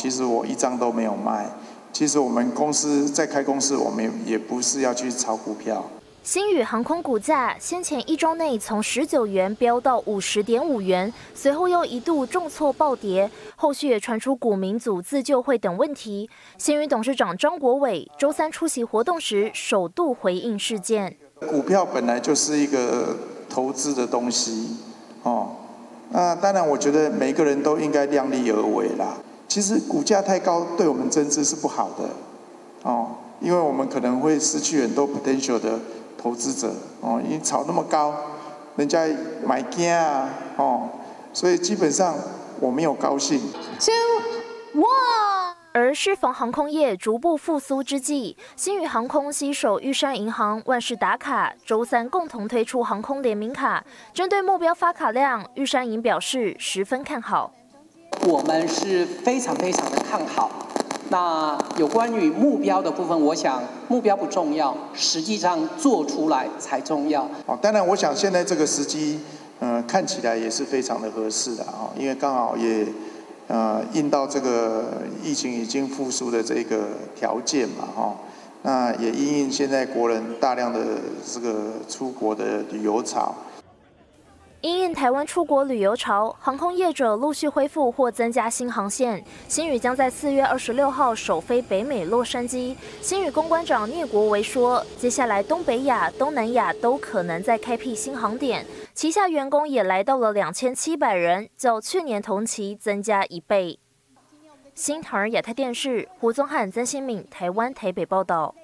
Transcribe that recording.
其实我一张都没有卖。其实我们公司在开公司，我们也不是要去炒股票。新宇航空股价先前一周内从十九元飙到五十点五元，随后又一度重挫暴跌，后续也传出股民组自救会等问题。新宇董事长张国伟周三出席活动时，首度回应事件。股票本来就是一个投资的东西，哦，那当然我觉得每个人都应该量力而为啦。其实股价太高，对我们增资是不好的，哦，因为我们可能会失去很多 potential 的。投资者哦，因为炒那么高，人家买惊啊哦，所以基本上我没有高兴。Two one。而适逢航空业逐步复苏之际，新宇航空携手玉山银行、万事达卡，周三共同推出航空联名卡。针对目标发卡量，玉山银表示十分看好。我们是非常非常的看好。那有关于目标的部分，我想目标不重要，实际上做出来才重要。哦，当然，我想现在这个时机，嗯，看起来也是非常的合适的啊，因为刚好也，呃，应到这个疫情已经复苏的这个条件嘛，哈，那也因应现在国人大量的这个出国的旅游潮。因应台湾出国旅游潮，航空业者陆续恢复或增加新航线。新宇将在四月二十六号首飞北美洛杉矶。新宇公关长聂国维说，接下来东北亚、东南亚都可能在开辟新航点，旗下员工也来到了两千七百人，较去年同期增加一倍。新唐人亚太电视胡宗汉、曾新敏，台湾台北报道。